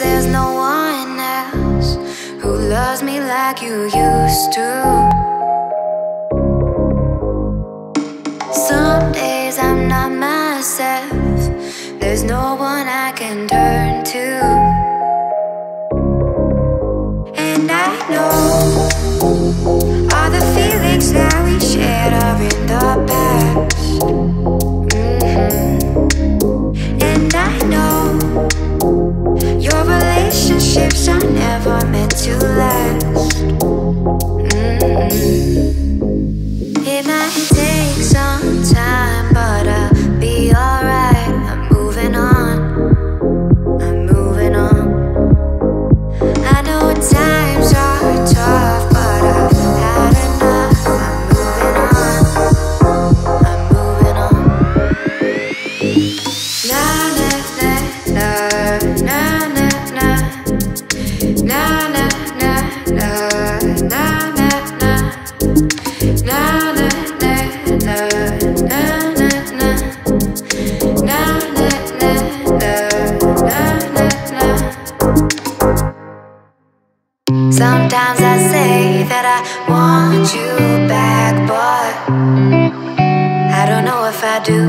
there's no one else who loves me like you used to. Some days I'm not myself, there's no one I can turn to. And I know all the feelings that we shared are in the past. Mhm. And I know to last. Mhm. It might take some time, but I'll be alright. I'm moving on. I'm moving on. I know times are tough, but Sometimes I say that I want you back, but I don't know if I do.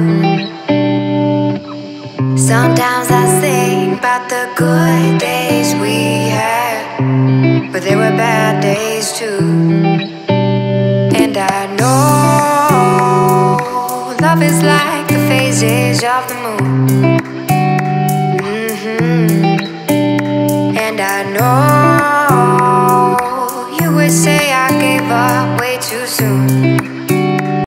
Sometimes I think about the good days we had, but there were bad days too. And I know love is like the phases of the moon. Mhm. And I know say